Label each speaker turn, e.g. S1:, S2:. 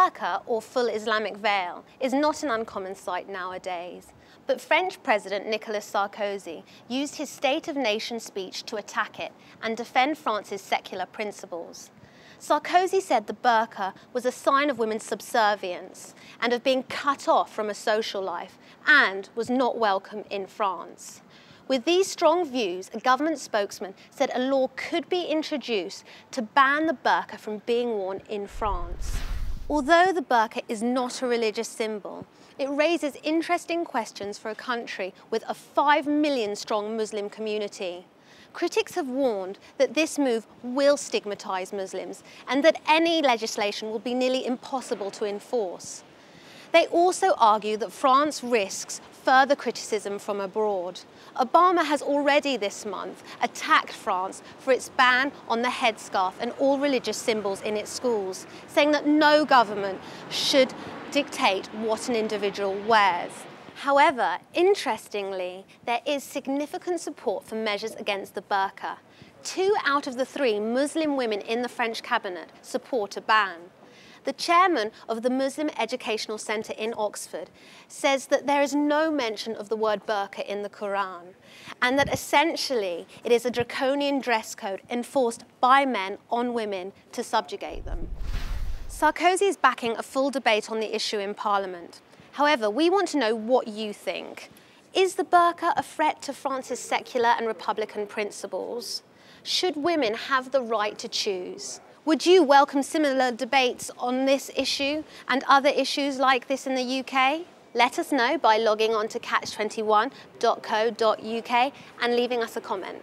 S1: burqa, or full Islamic veil, is not an uncommon sight nowadays. But French President Nicolas Sarkozy used his State of Nation speech to attack it and defend France's secular principles. Sarkozy said the burqa was a sign of women's subservience and of being cut off from a social life and was not welcome in France. With these strong views, a government spokesman said a law could be introduced to ban the burqa from being worn in France. Although the burqa is not a religious symbol, it raises interesting questions for a country with a 5 million strong Muslim community. Critics have warned that this move will stigmatise Muslims and that any legislation will be nearly impossible to enforce. They also argue that France risks further criticism from abroad. Obama has already this month attacked France for its ban on the headscarf and all religious symbols in its schools, saying that no government should dictate what an individual wears. However, interestingly, there is significant support for measures against the burqa. Two out of the three Muslim women in the French cabinet support a ban. The chairman of the Muslim Educational Centre in Oxford says that there is no mention of the word burqa in the Quran and that essentially it is a draconian dress code enforced by men on women to subjugate them. Sarkozy is backing a full debate on the issue in Parliament. However, we want to know what you think. Is the burqa a threat to France's secular and republican principles? Should women have the right to choose? Would you welcome similar debates on this issue and other issues like this in the UK? Let us know by logging on to catch21.co.uk and leaving us a comment.